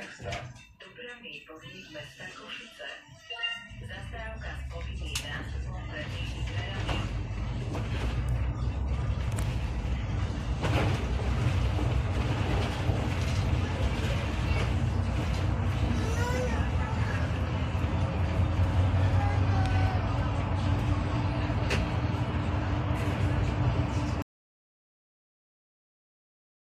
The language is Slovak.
extra. Dopravný podnik mesta Košice. Zastávka s povinným nástupom verejných